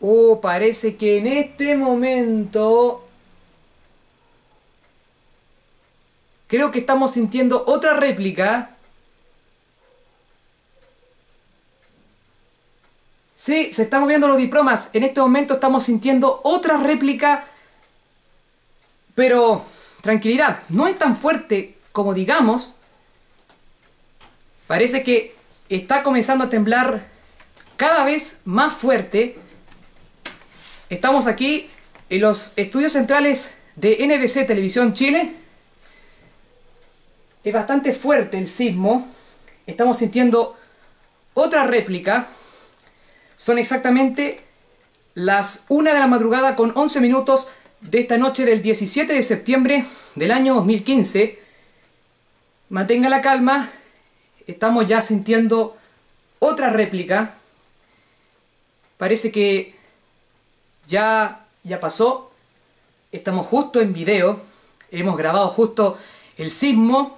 Oh, parece que en este momento... Creo que estamos sintiendo otra réplica. Sí, se están moviendo los diplomas. En este momento estamos sintiendo otra réplica. Pero, tranquilidad, no es tan fuerte como digamos. Parece que está comenzando a temblar cada vez más fuerte. Estamos aquí en los estudios centrales de NBC Televisión Chile. Es bastante fuerte el sismo. Estamos sintiendo otra réplica. Son exactamente las 1 de la madrugada con 11 minutos de esta noche del 17 de septiembre del año 2015. Mantenga la calma. Estamos ya sintiendo otra réplica. Parece que ya, ya pasó. Estamos justo en video. Hemos grabado justo el sismo